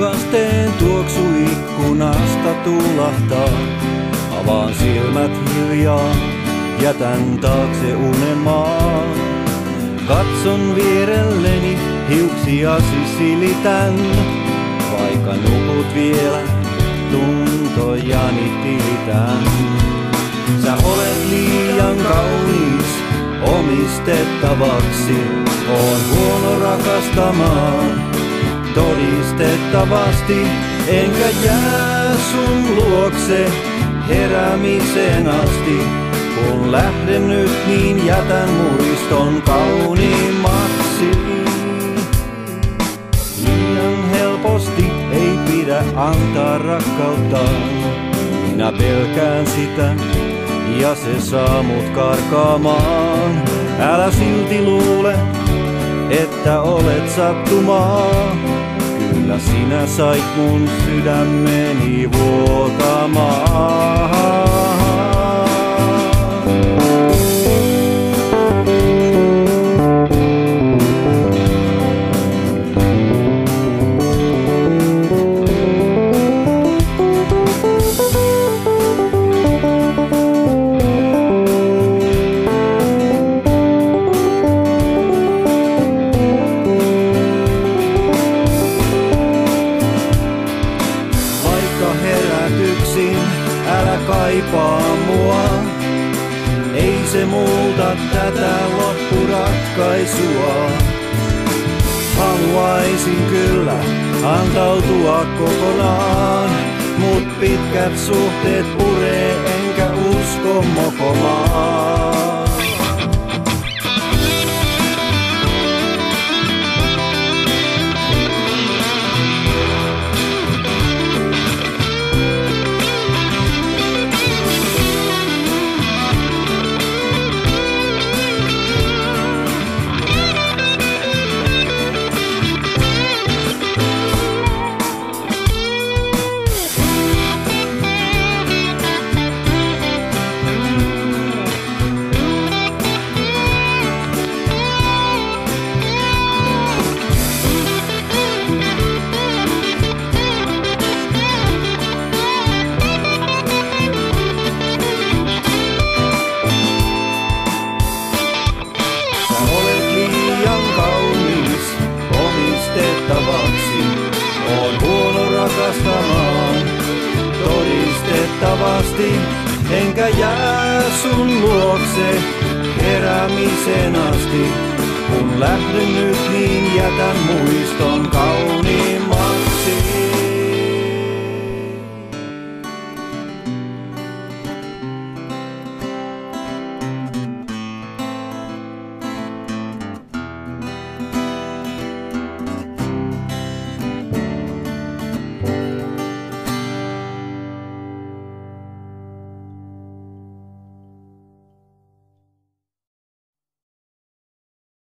Aamukasteen tuoksu ikkunasta tulahtaa. Avaan silmät hiljaa, jätän taakse unemaa. Katson vierelleni, hiuksiasi silitän. Vaikka nukut vielä, tuntojani tilitän. Sä olet liian kaunis omistettavaksi. Oon huono rakastamaan todistettavasti. Enkä jää sun luokse heräämiseen asti. Kun lähden nyt, niin jätän muiston kauniimmaksi. Liian helposti ei pidä antaa rakkautta. Minä pelkään sitä, ja se saa mut karkaamaan. Älä silti luule, että olet sattumaa. Kyllä sinä sait mun sydämeni vuotamaan. Kaipaa mua. Ei se muuta tätä loppuratkaisua. Haluaisin kyllä antautua kokonaan, mut pitkät suhteet puree enkä usko mokomaan. Rakastamaan todistettavasti. Enkä jää sun luokse heräämiseen asti. Kun lähden nyt, niin jätän kauniin.